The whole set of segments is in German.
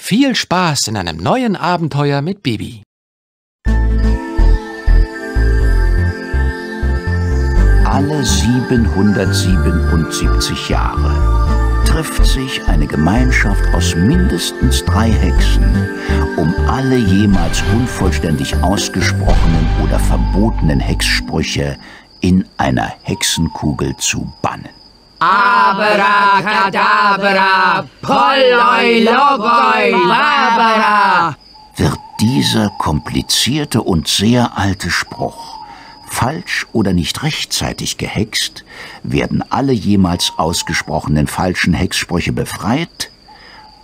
Viel Spaß in einem neuen Abenteuer mit Bibi. Alle 777 Jahre trifft sich eine Gemeinschaft aus mindestens drei Hexen, um alle jemals unvollständig ausgesprochenen oder verbotenen Hexsprüche in einer Hexenkugel zu bannen. Abracadabra, Polloi, Logoi, Barbara. Wird dieser komplizierte und sehr alte Spruch falsch oder nicht rechtzeitig gehext, werden alle jemals ausgesprochenen falschen Hexsprüche befreit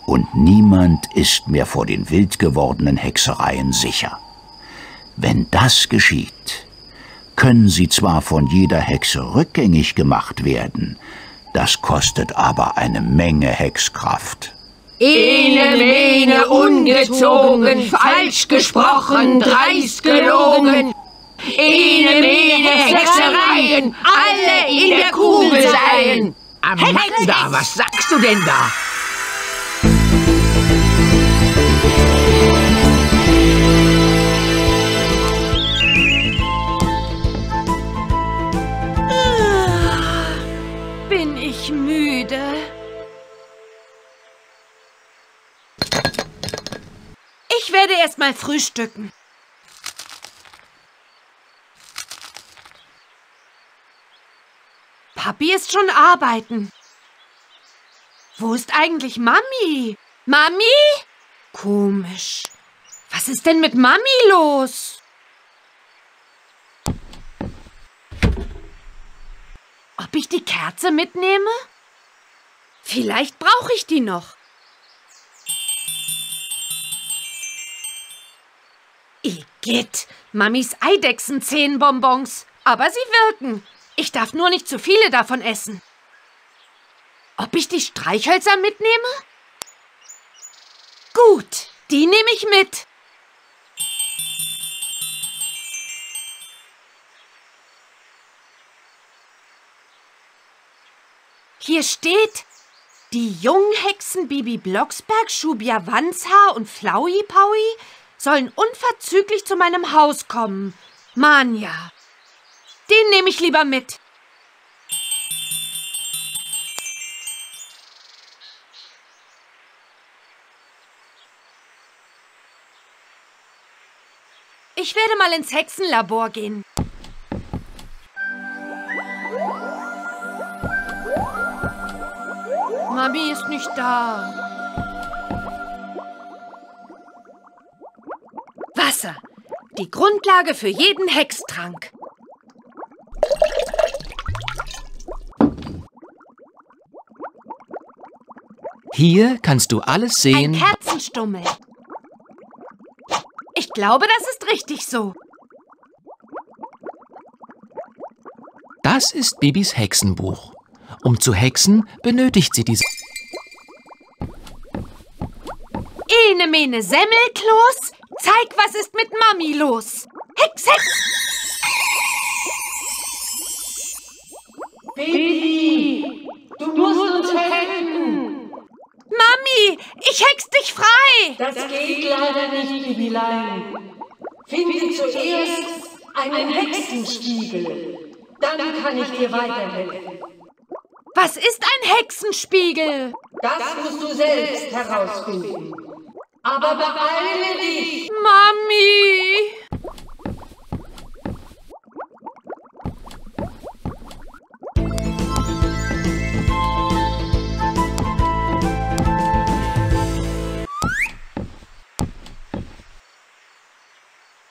und niemand ist mehr vor den wild gewordenen Hexereien sicher. Wenn das geschieht, können sie zwar von jeder Hexe rückgängig gemacht werden, das kostet aber eine Menge Hexkraft. Ene, mene, ungezogen, falsch gesprochen, dreist gelogen. Ene, mene, Hexereien, alle in der Kugel seien. Amanda, was sagst du denn da? Ich werde erst mal frühstücken. Papi ist schon arbeiten. Wo ist eigentlich Mami? Mami? Komisch. Was ist denn mit Mami los? Ob ich die Kerze mitnehme? Vielleicht brauche ich die noch. Igitt, Mamis Eidechsenzehenbonbons. Aber sie wirken. Ich darf nur nicht zu viele davon essen. Ob ich die Streichhölzer mitnehme? Gut, die nehme ich mit. Hier steht, die Junghexen Bibi Blocksberg, Schubia Wanzhaar und Flaui Paui sollen unverzüglich zu meinem Haus kommen. Manja. Den nehme ich lieber mit. Ich werde mal ins Hexenlabor gehen. Mami ist nicht da. Die Grundlage für jeden Hextrank. Hier kannst du alles Ein sehen. Kerzenstummel. Ich glaube, das ist richtig so. Das ist Bibis Hexenbuch. Um zu hexen, benötigt sie diese. Ene mene Semmelkloß, zeig, was ist mit Mami los. Hex, Hex! Bibi, du musst uns helfen. Mami, ich hex dich frei! Das geht leider nicht, Bibilein. Finde zuerst einen Hexenspiegel. Dann kann ich dir weiterhelfen. Was ist ein Hexenspiegel? Das musst du selbst herausfinden. Aber beeile dich. Mami!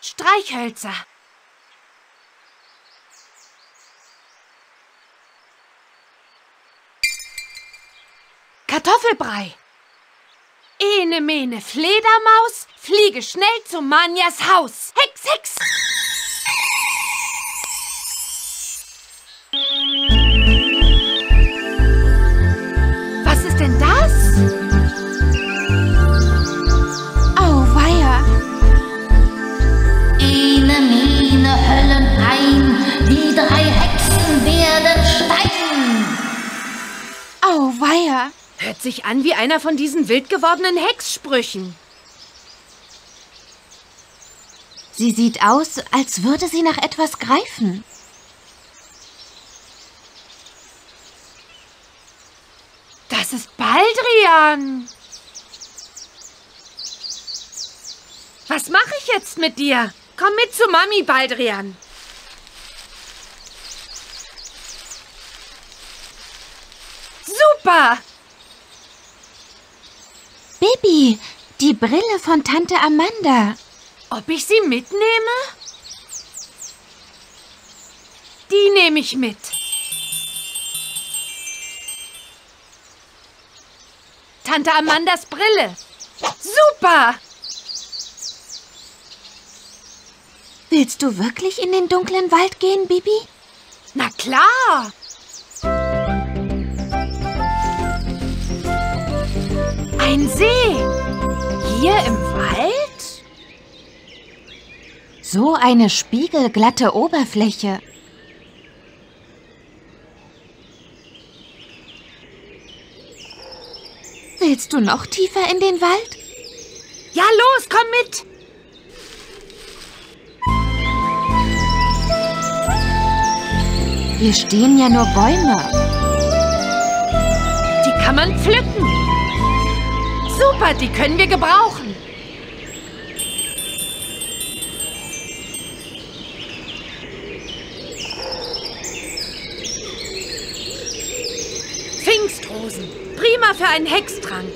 Streichhölzer. Kartoffelbrei. Ene mene Fledermaus, fliege schnell zu Manjas Haus. Hex, Hex! Was ist denn das? Oh, weia. Ene, mene, Höllen ein, die drei Hexen werden Stein. Oh, weia. Hört sich an wie einer von diesen wild gewordenen Hexsprüchen. Sie sieht aus, als würde sie nach etwas greifen. Das ist Baldrian. Was mache ich jetzt mit dir? Komm mit zu Mami, Baldrian. Super! Bibi, die Brille von Tante Amanda. Ob ich sie mitnehme? Die nehme ich mit. Tante Amandas Brille. Super! Willst du wirklich in den dunklen Wald gehen, Bibi? Na klar! Ein See! Hier im Wald? So eine spiegelglatte Oberfläche. Willst du noch tiefer in den Wald? Ja, los, komm mit! Hier stehen ja nur Bäume. Die kann man pflücken. Super, die können wir gebrauchen. Pfingstrosen. Prima für einen Hextrank.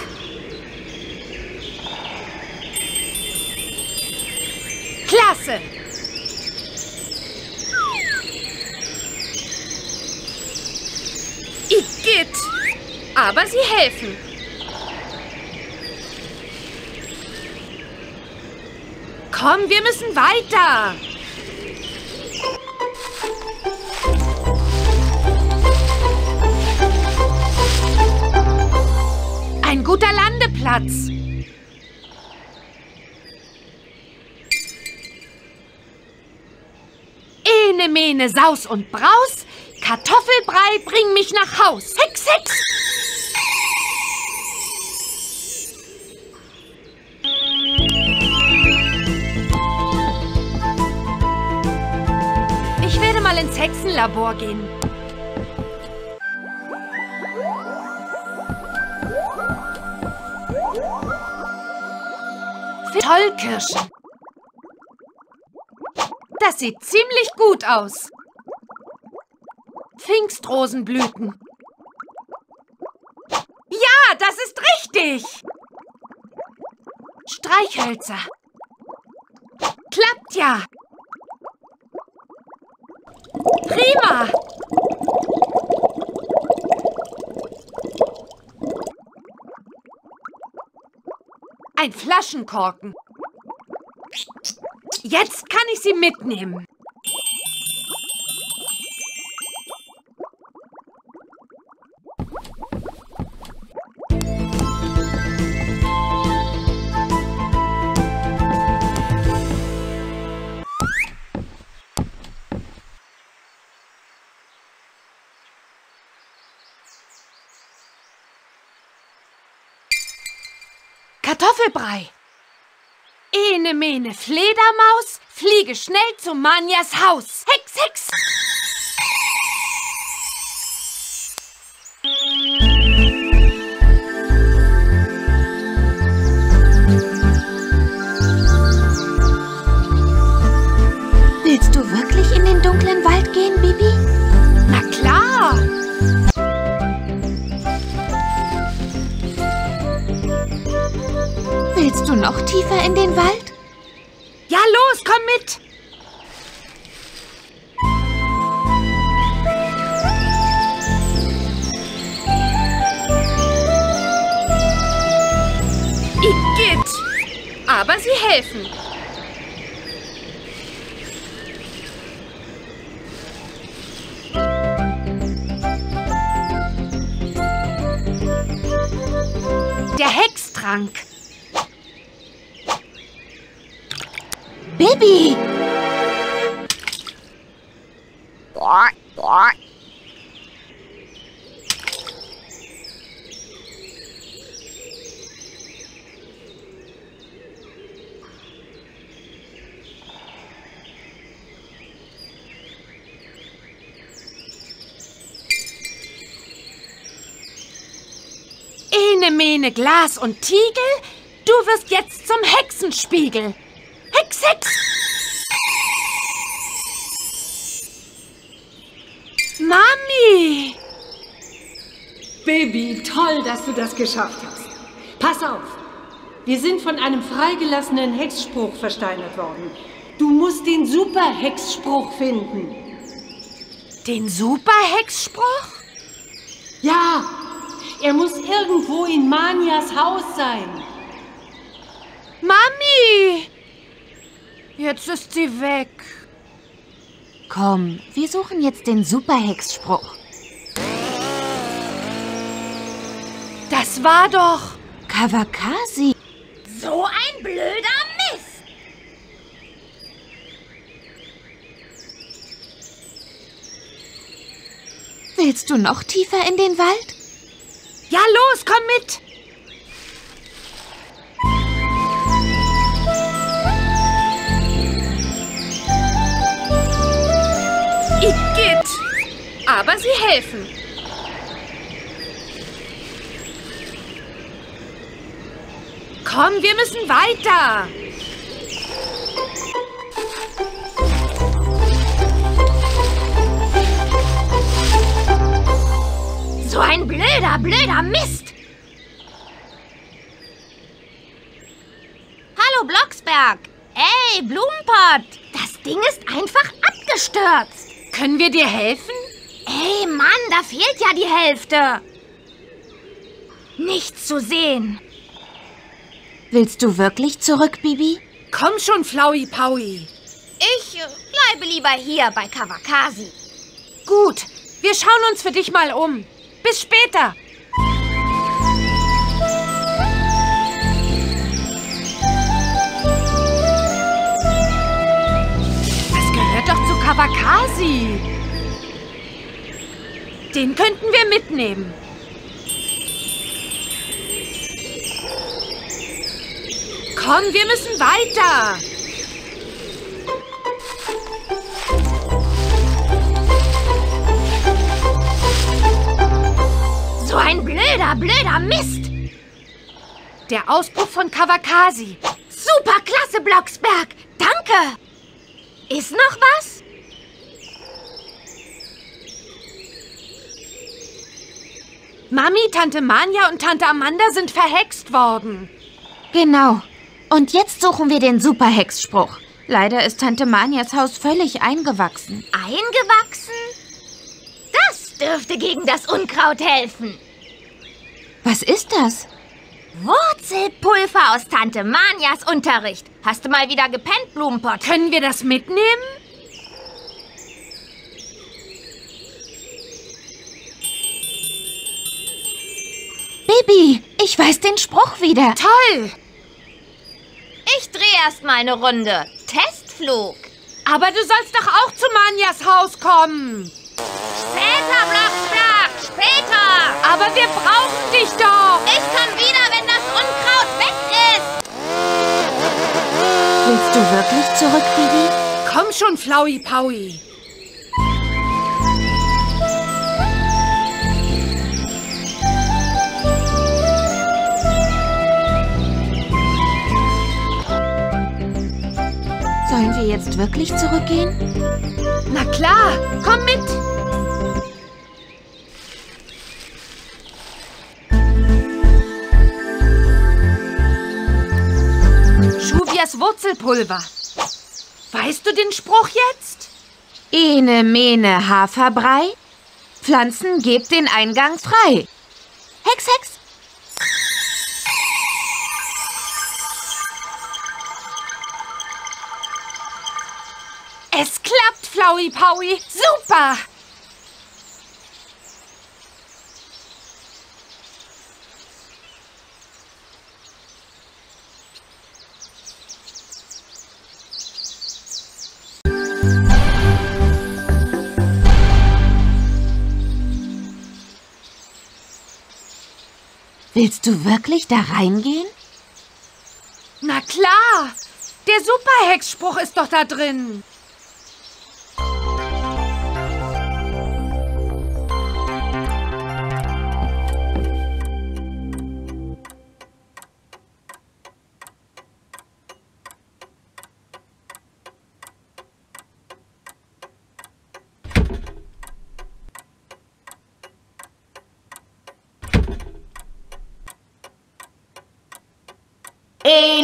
Klasse. Igitt. Aber sie helfen. Komm, wir müssen weiter. Ein guter Landeplatz. Ene, mene, Saus und Braus. Kartoffelbrei, bring mich nach Haus. Hex, Hex. Mal ins Hexenlabor gehen. Tollkirsche. Das sieht ziemlich gut aus. Pfingstrosenblüten. Ja, das ist richtig. Streichhölzer. Klappt ja. Prima. Ein Flaschenkorken. Jetzt kann ich sie mitnehmen. Mene Fledermaus, fliege schnell zu Manjas Haus. Hex, Hex! Willst du wirklich in den dunklen Wald gehen, Bibi? Na klar! Willst du noch tiefer in den Wald? Ja, los, komm mit! Igitt! Aber sie helfen. Der Hextrank. Bibi! Ene, Mene, Glas und Tiegel, du wirst jetzt zum Hexenspiegel. Mami! Baby, toll, dass du das geschafft hast. Pass auf, wir sind von einem freigelassenen Hexspruch versteinert worden. Du musst den Super-Hexspruch finden. Den Super-Hexspruch? Ja, er muss irgendwo in Manias Haus sein. Mami! Jetzt ist sie weg. Komm, wir suchen jetzt den Superhexspruch. Das war doch. Kawakasi. So ein blöder Mist. Willst du noch tiefer in den Wald? Ja, los, komm mit. Aber sie helfen. Komm, wir müssen weiter. So ein blöder, blöder Mist. Hallo, Blocksberg. Ey, Blumenpott. Das Ding ist einfach abgestürzt. Können wir dir helfen? Ey, Mann, da fehlt ja die Hälfte. Nichts zu sehen. Willst du wirklich zurück, Bibi? Komm schon, Flaui Paui. Ich bleibe lieber hier bei Kawakasi. Gut, wir schauen uns für dich mal um. Bis später. Das gehört doch zu Kawakasi. Den könnten wir mitnehmen. Komm, wir müssen weiter. So ein blöder, blöder Mist. Der Ausbruch von Kawakasi. Super klasse, Blocksberg. Danke. Ist noch was? Mami, Tante Manja und Tante Amanda sind verhext worden. Genau. Und jetzt suchen wir den Superhexspruch. Leider ist Tante Manias Haus völlig eingewachsen. Eingewachsen? Das dürfte gegen das Unkraut helfen. Was ist das? Wurzelpulver aus Tante Manias Unterricht. Hast du mal wieder gepennt, Blumenpott? Können wir das mitnehmen? Bibi, ich weiß den Spruch wieder. Toll! Ich drehe erst mal eine Runde. Testflug. Aber du sollst doch auch zu Manjas Haus kommen. Später, Blocksberg, später. Aber wir brauchen dich doch. Ich komm wieder, wenn das Unkraut weg ist. Willst du wirklich zurück, Bibi? Komm schon, Flaui Paui. Sollen wir jetzt wirklich zurückgehen? Na klar, komm mit. Schuvias Wurzelpulver. Weißt du den Spruch jetzt? Ene, mene, Haferbrei. Pflanzen gebt den Eingang frei. Hex, Hex. Es klappt, Flaui Paui. Super. Willst du wirklich da reingehen? Na klar. Der Superhexspruch ist doch da drin.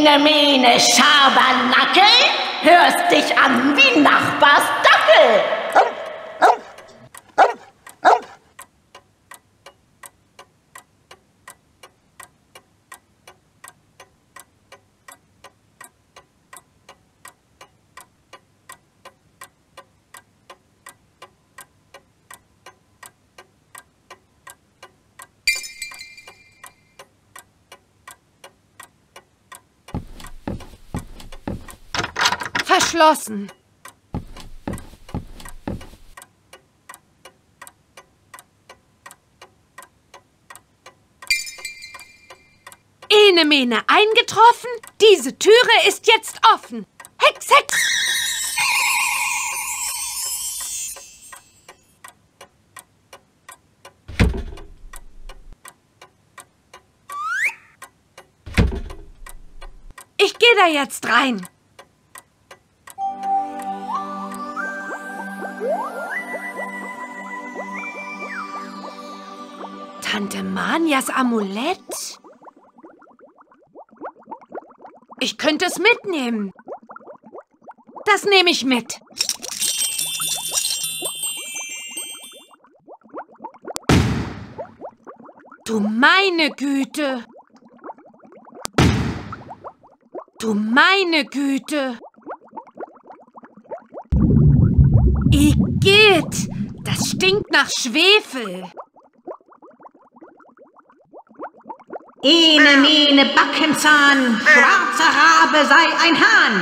Ene mene Schabernackel, hörst dich an wie Nachbars Dackel. Verschlossen. Ene eingetroffen, diese Türe ist jetzt offen. Hex, Hex! Ich gehe da jetzt rein. Manias Amulett? Ich könnte es mitnehmen. Das nehme ich mit. Du meine Güte. Du meine Güte. Igitt, das stinkt nach Schwefel. Ene, mene, Backenzahn, schwarzer Rabe sei ein Hahn.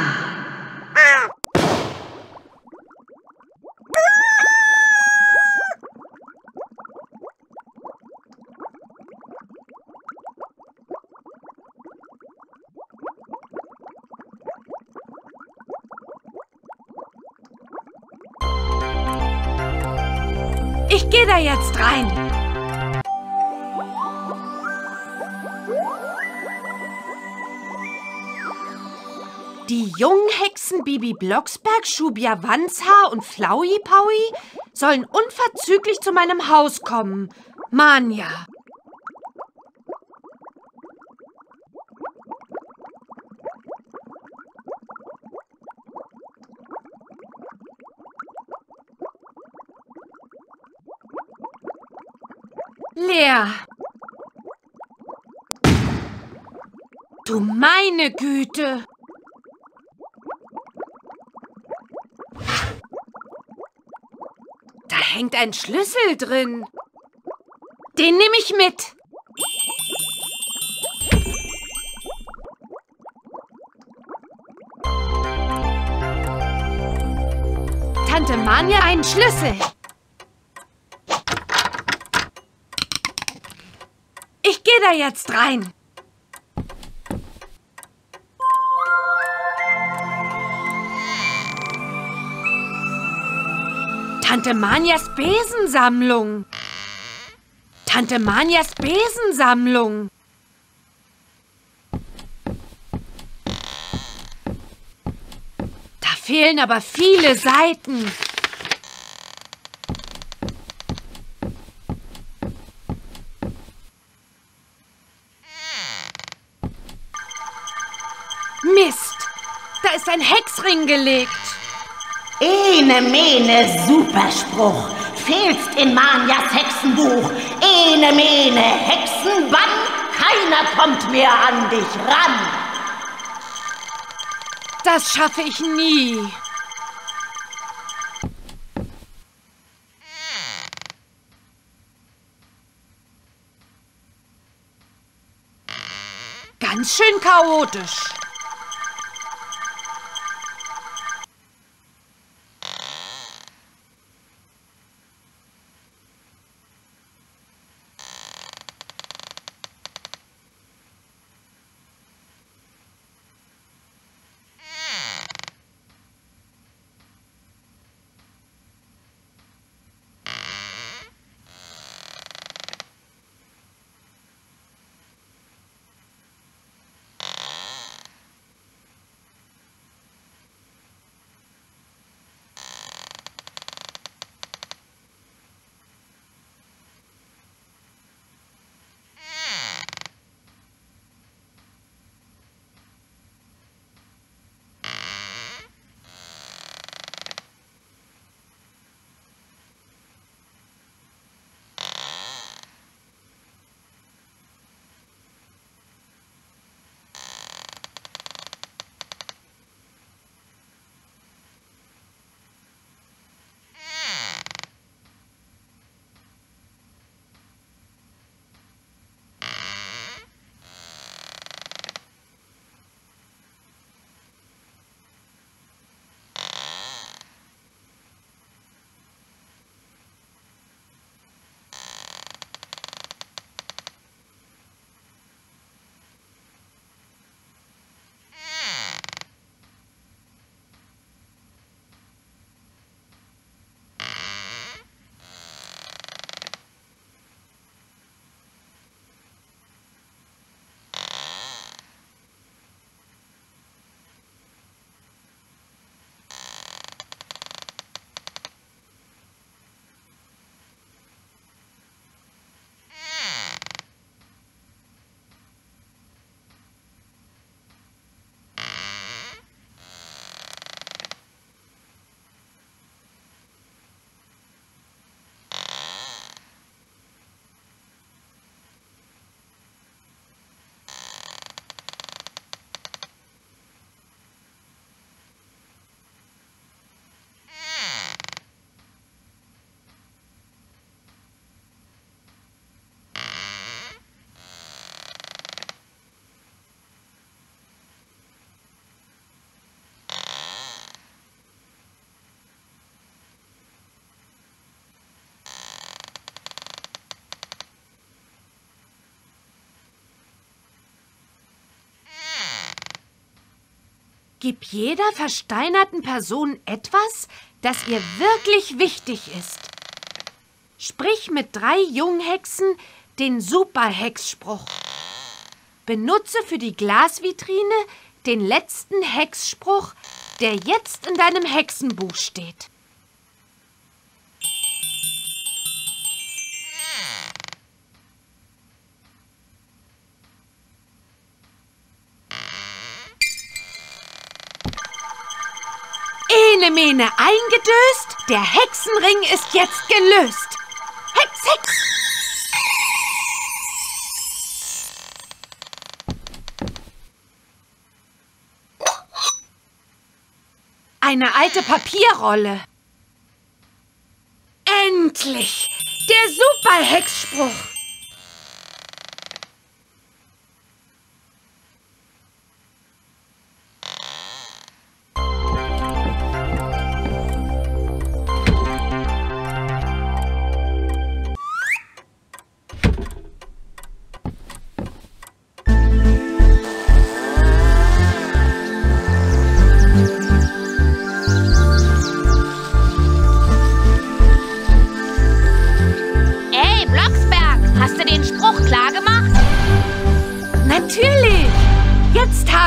Ich gehe da jetzt rein. Die Junghexen Bibi Blocksberg, Schubia Wanzhaar und Flaui Paui sollen unverzüglich zu meinem Haus kommen. Manja. Leer. Du meine Güte. Da hängt ein Schlüssel drin. Den nehme ich mit. Tante Manja einen Schlüssel. Ich gehe da jetzt rein. Tante Manias Besensammlung. Tante Manias Besensammlung. Da fehlen aber viele Seiten. Mist, da ist ein Hexring gelegt. Ene mene Superspruch, fehlst in Manias Hexenbuch. Ene mene Hexenbann, keiner kommt mehr an dich ran. Das schaffe ich nie. Ganz schön chaotisch. Gib jeder versteinerten Person etwas, das ihr wirklich wichtig ist. Sprich mit drei Junghexen den Superhexspruch. Benutze für die Glasvitrine den letzten Hexspruch, der jetzt in deinem Hexenbuch steht. Mene eingedöst, der Hexenring ist jetzt gelöst. Hex, Hex! Eine alte Papierrolle. Endlich! Der Superhexspruch!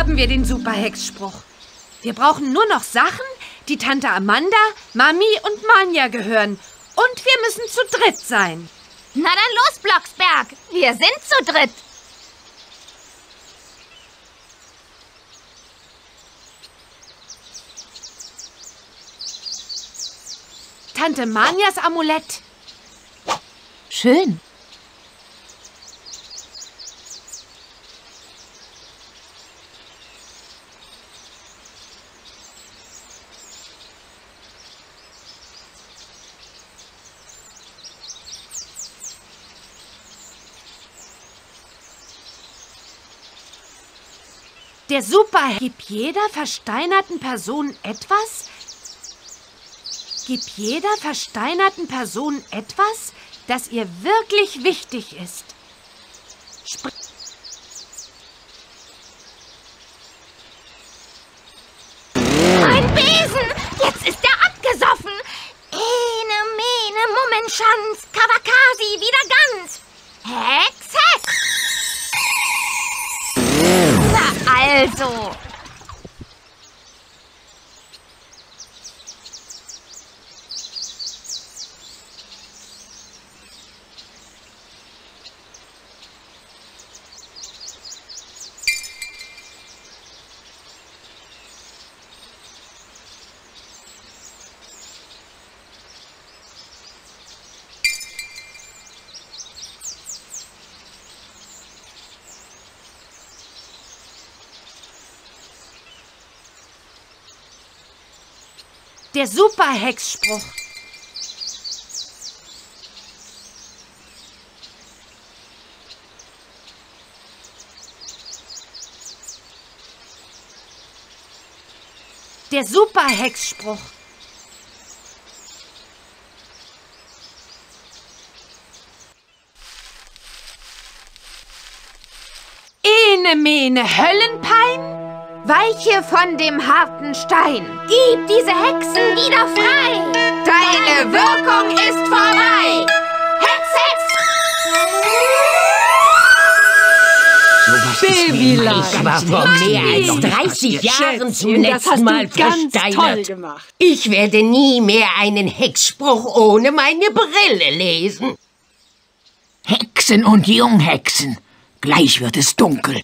Haben wir den Superhexspruch. Wir brauchen nur noch Sachen, die Tante Amanda, Mami und Manja gehören. Und wir müssen zu dritt sein. Na dann los, Blocksberg. Wir sind zu dritt. Tante Manjas Amulett. Schön. Der Super Gib jeder versteinerten Person etwas? Gib jeder versteinerten Person etwas, das ihr wirklich wichtig ist. Spr Ein Besen. Jetzt ist er abgesoffen. Ene, mene, Mummenschanz, Kawakasi, wieder ganz. Hex. Na Der Superhexspruch. Der Superhexspruch. Ene mene Höllenpein, weiche von dem harten Stein. Gib diese Hexen wieder frei. Deine Wirkung ist vorbei. Babylein. ganzen vor mehr als Leben nicht 30 passiert. Jahren zum das letzten Mal ganz toll versteinert. gemacht. Ich werde nie mehr einen Hexspruch ohne meine Brille lesen. Hexen und Junghexen. Gleich wird es dunkel.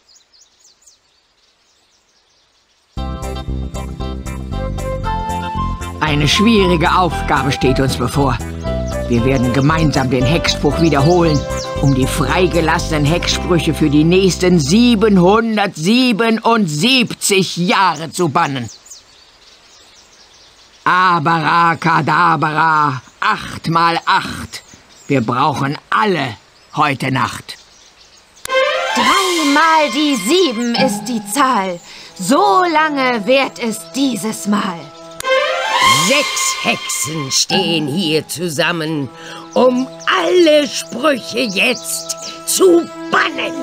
Eine schwierige Aufgabe steht uns bevor. Wir werden gemeinsam den Hexspruch wiederholen, um die freigelassenen Hexsprüche für die nächsten 777 Jahre zu bannen. Abracadabra, acht mal acht. Wir brauchen alle heute Nacht. Dreimal die sieben ist die Zahl. So lange währt es dieses Mal. Sechs Hexen stehen hier zusammen, um alle Sprüche jetzt zu bannen.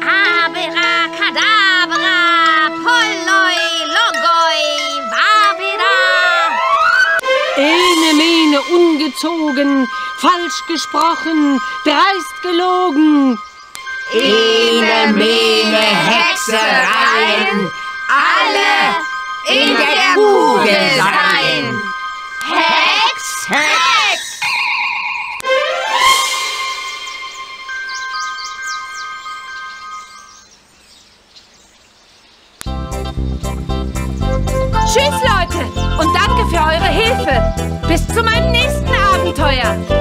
Abera, Kadabra, Polloi, Logoi, Wabera. Ene Mene ungezogen, falsch gesprochen, dreist gelogen. Ene Mene Hexereien, alle in der Kugel sein. Hex, Hex! Tschüss, Leute. Und danke für eure Hilfe. Bis zu meinem nächsten Abenteuer.